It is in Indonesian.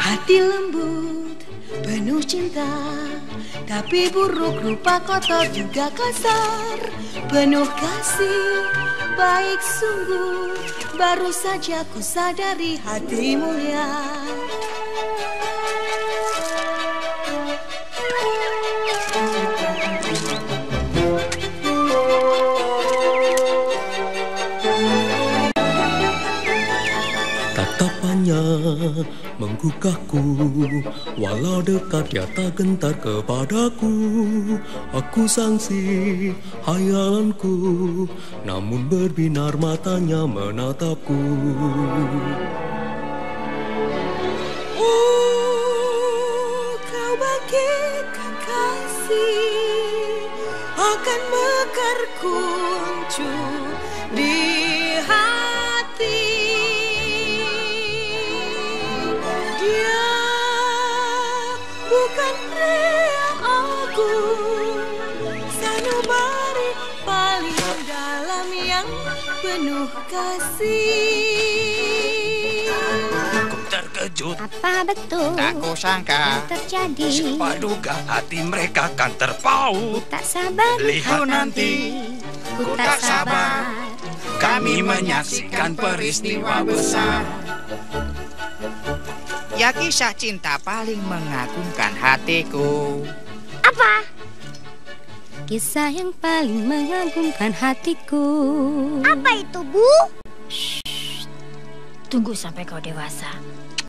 Hati lembut, penuh cinta. Tapi buruk rupa kotor juga kasar. Penuh kasih, baik sungguh. Baru saja ku sadari hati mulia Tatapannya menggugahku? Walau dekat dia tak gentar kepadaku. Aku sangsi hayalanku Namun berbinar matanya menatapku. Oh, kau bagaikan kasih Akan mekar kuncup di hati yang penuh kasih. Ku terkejut, Apa betul? Tak kusangka yang terjadi? Siapa duga hati mereka akan terpaut? Tak sabar. Lihat nanti, ku ku tak sabar. Kami menyaksikan peristiwa besar. Ya kisah cinta paling mengagumkan hatiku. Apa? Kisah yang paling mengagumkan hatiku. Apa itu, Bu? Tunggu sampai kau dewasa.